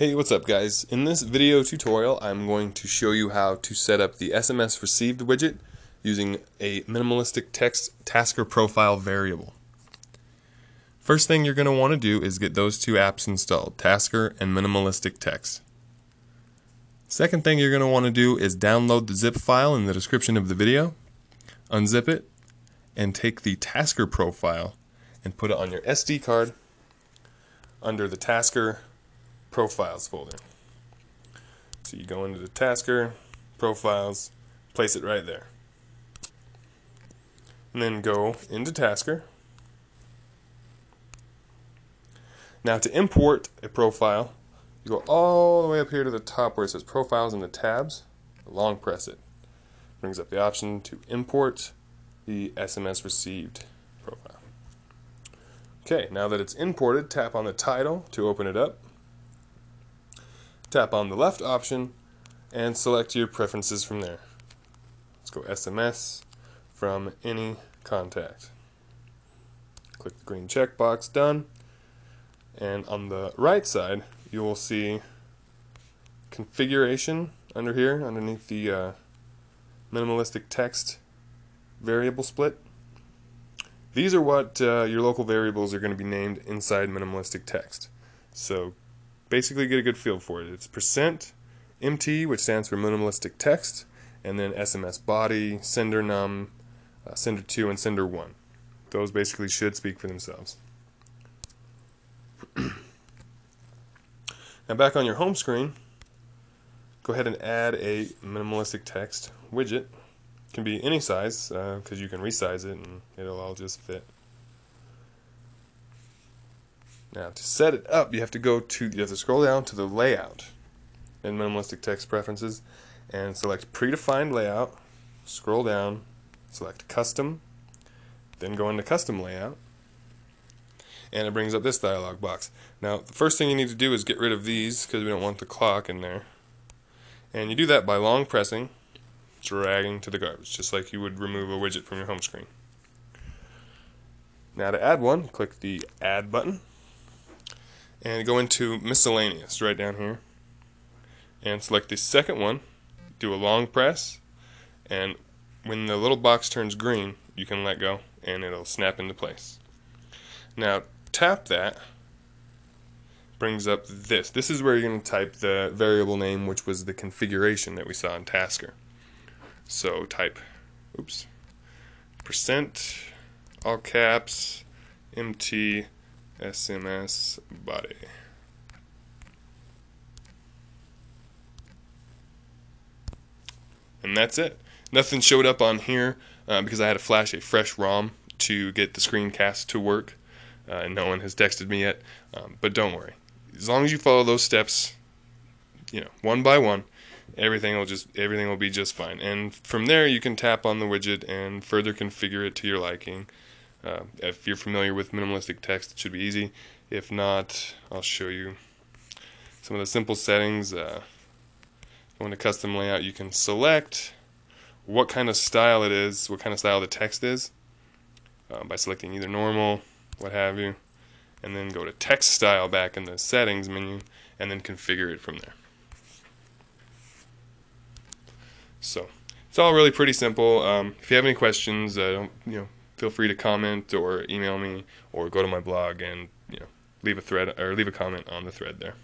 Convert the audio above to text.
Hey, what's up guys? In this video tutorial, I'm going to show you how to set up the SMS received widget using a minimalistic text tasker profile variable. First thing you're going to want to do is get those two apps installed, Tasker and Minimalistic Text. Second thing you're going to want to do is download the zip file in the description of the video, unzip it, and take the Tasker profile and put it on your SD card under the Tasker Profiles folder. So you go into the Tasker Profiles, place it right there. And then go into Tasker. Now to import a profile, you go all the way up here to the top where it says Profiles in the tabs, long press it. Brings up the option to import the SMS received profile. Okay, now that it's imported, tap on the title to open it up. Tap on the left option and select your preferences from there. Let's go SMS from any contact. Click the green checkbox, done. And on the right side, you will see configuration under here, underneath the uh, minimalistic text variable split. These are what uh, your local variables are going to be named inside minimalistic text. So basically get a good feel for it. It's percent MT, which stands for minimalistic text, and then SMS body, sender num, uh, sender 2, and sender 1. Those basically should speak for themselves. now back on your home screen, go ahead and add a minimalistic text widget can be any size because uh, you can resize it and it'll all just fit. Now to set it up you have to go to you have to scroll down to the layout in minimalistic text preferences and select predefined layout scroll down select custom then go into custom layout and it brings up this dialog box. Now the first thing you need to do is get rid of these because we don't want the clock in there. And you do that by long pressing dragging to the garbage, just like you would remove a widget from your home screen. Now to add one, click the Add button, and go into Miscellaneous right down here, and select the second one, do a long press, and when the little box turns green, you can let go, and it'll snap into place. Now tap that, brings up this. This is where you're going to type the variable name, which was the configuration that we saw in Tasker. So type, oops, percent, all caps, MT, SMS, body. And that's it. Nothing showed up on here uh, because I had to flash a fresh ROM to get the screencast to work. Uh, no one has texted me yet, um, but don't worry. As long as you follow those steps, you know, one by one, everything will just everything will be just fine. And from there, you can tap on the widget and further configure it to your liking. Uh, if you're familiar with minimalistic text, it should be easy. If not, I'll show you some of the simple settings. Uh, going to custom layout, you can select what kind of style it is, what kind of style the text is, uh, by selecting either normal, what have you, and then go to text style back in the settings menu, and then configure it from there. So it's all really pretty simple. Um, if you have any questions, uh, don't you know, feel free to comment or email me or go to my blog and you know leave a thread or leave a comment on the thread there.